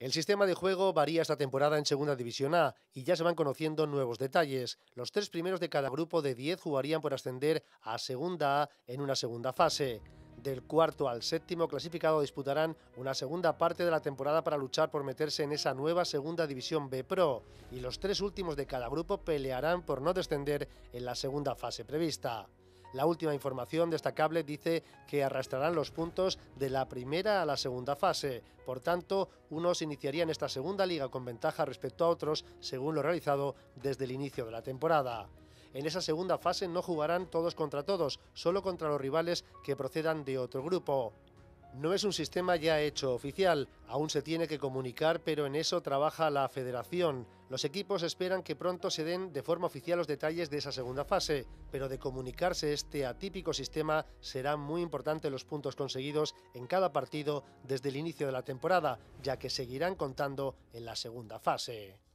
El sistema de juego varía esta temporada en Segunda División A y ya se van conociendo nuevos detalles. Los tres primeros de cada grupo de 10 jugarían por ascender a Segunda A en una segunda fase. Del cuarto al séptimo clasificado disputarán una segunda parte de la temporada para luchar por meterse en esa nueva Segunda División B Pro y los tres últimos de cada grupo pelearán por no descender en la segunda fase prevista. La última información destacable dice que arrastrarán los puntos de la primera a la segunda fase. Por tanto, unos iniciarían esta segunda liga con ventaja respecto a otros, según lo realizado desde el inicio de la temporada. En esa segunda fase no jugarán todos contra todos, solo contra los rivales que procedan de otro grupo. No es un sistema ya hecho oficial, aún se tiene que comunicar, pero en eso trabaja la federación. Los equipos esperan que pronto se den de forma oficial los detalles de esa segunda fase, pero de comunicarse este atípico sistema serán muy importantes los puntos conseguidos en cada partido desde el inicio de la temporada, ya que seguirán contando en la segunda fase.